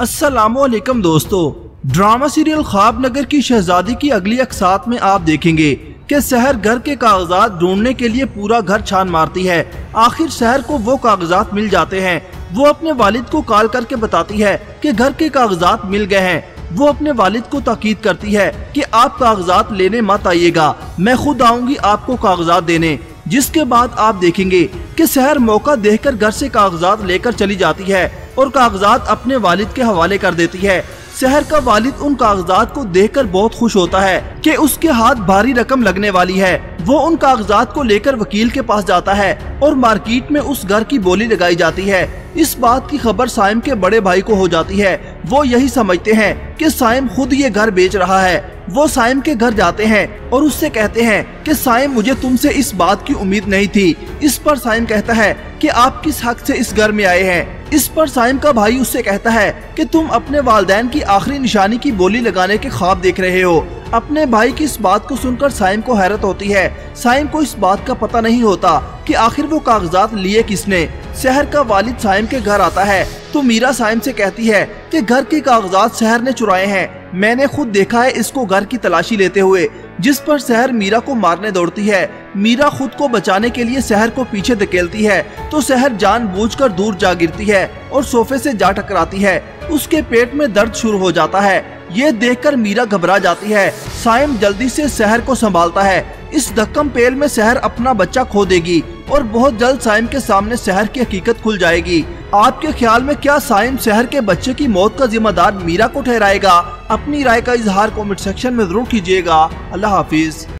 असलम दोस्तों। Drama serial ख्वाब नगर की शहजादी की अगली अकसात में आप देखेंगे कि शहर घर के कागजात ढूँढने के लिए पूरा घर छान मारती है। आखिर शहर को वो कागजात मिल जाते हैं। वो अपने वालिद को कॉल करके बताती है कि घर के कागजात मिल गए हैं। वो अपने वालिद को ताकीद करती है कि आप कागजात लेने मत आइएगा। मैं खुद आऊँगी आपको कागजात देने। जिसके बाद आप देखेंगे कि शहर मौका देखकर घर से कागजात लेकर चली जाती है। और कागजात अपने वालिद के हवाले कर देती है। शहर का वालिद उन कागजात को देखकर बहुत खुश होता है कि उसके हाथ भारी रकम लगने वाली है। वो उन कागजात को लेकर वकील के पास जाता है और मार्केट में उस घर की बोली लगाई जाती है। इस बात की खबर साइम के बड़े भाई को हो जाती है। वो यही समझते हैं कि साइम खुद ये घर बेच रहा है। वो साइम के घर जाते हैं और उससे कहते हैं कि साइम, मुझे तुमसे इस बात की उम्मीद नहीं थी। इस पर साइम कहता है कि आप किस हक से इस घर में आए हैं? इस पर साइम का भाई उससे कहता है कि तुम अपने वालदेन की आखिरी निशानी की बोली लगाने के ख्वाब देख रहे हो। अपने भाई की इस बात को सुनकर साइम को हैरत होती है। साइम को इस बात का पता नहीं होता कि आखिर वो कागजात लिए किसने। शहर का वालिद साइम के घर आता है तो मीरा साइम से कहती है कि घर के कागजात शहर ने चुराए हैं। मैंने खुद देखा है इसको घर की तलाशी लेते हुए। जिस पर शहर मीरा को मारने दौड़ती है। मीरा खुद को बचाने के लिए शहर को पीछे धकेलती है तो शहर जानबूझकर दूर जा गिरती है और सोफे से जा टकराती है। उसके पेट में दर्द शुरू हो जाता है। ये देखकर मीरा घबरा जाती है। साइम जल्दी से शहर को संभालता है। इस धक्कम पेल में शहर अपना बच्चा खो देगी और बहुत जल्द साइम के सामने शहर की हकीकत खुल जाएगी। आपके ख्याल में क्या साइम शहर के बच्चे की मौत का जिम्मेदार मीरा को ठहराएगा? अपनी राय का इजहार कमेंट सेक्शन में ज़रूर कीजिएगा। अल्लाह हाफिज।